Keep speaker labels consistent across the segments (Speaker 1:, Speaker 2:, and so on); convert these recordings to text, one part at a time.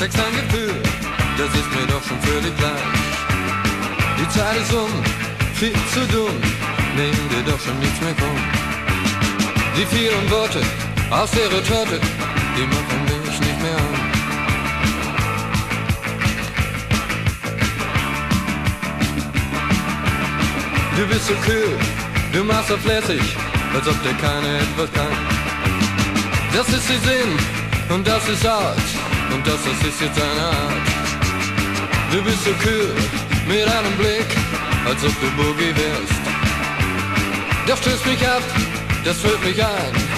Speaker 1: zeigst ein Gefühl, das ist mir doch schon völlig gleich. Die Zeit ist um, viel zu dumm, nehmen dir doch schon nichts mehr kommen. Die vielen Worte aus der Retorte, die machen mich nicht mehr an. Du bist so kühl, du machst so flässig, als ob der keine etwas kann. Das ist die Sinn und das ist Art und das, das ist jetzt eine Art. Du bist so kühl mit einem Blick, als ob du Boogie wärst. Das stößt mich ab, das füllt mich ein.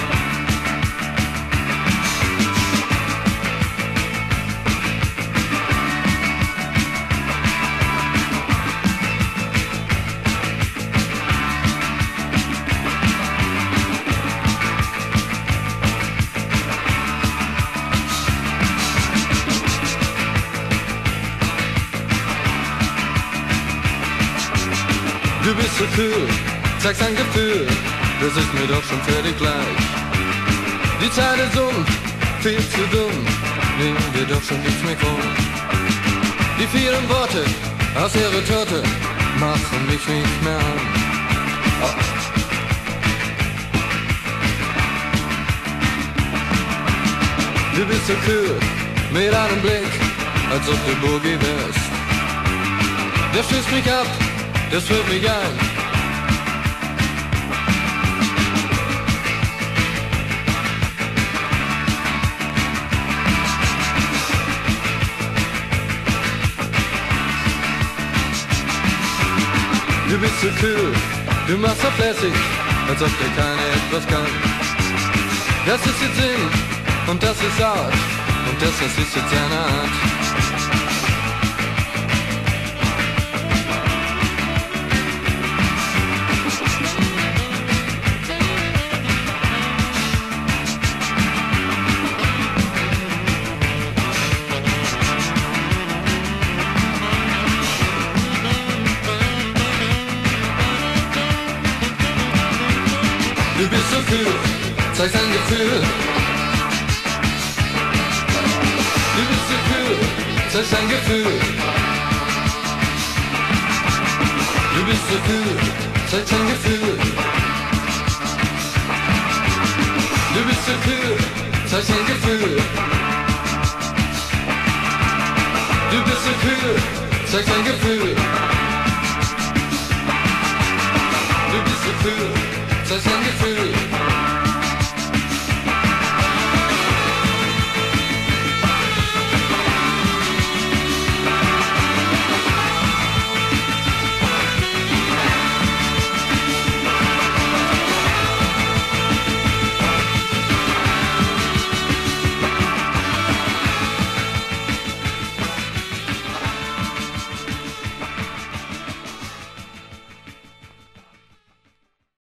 Speaker 1: Du bist so cool, zeigst ein Gefühl, das ist mir doch schon völlig gleich. Die Zeit ist um, viel zu dumm, nehmen wir doch schon nichts mehr kommen. Die vielen Worte aus ihrer Torte machen mich nicht mehr an. Oh. Du bist so cool, mit einem Blick, als ob du Boogie wärst. Der stößt mich ab, das füllt mich ein. Du bist so cool, du machst so flässig, als ob dir keiner etwas kann. Das ist jetzt Sinn und das ist Art und das, das ist jetzt eine Art. Du bist so cool, zeigst ein Gefühl. Du bist so cool, zeigst ein Gefühl. Du bist so cool, zeigst ein Gefühl. Du bist so cool, zeigst ein Gefühl. Du bist so cool, zeigst ein Gefühl. Du bist so cool, zeigst ein Gefühl.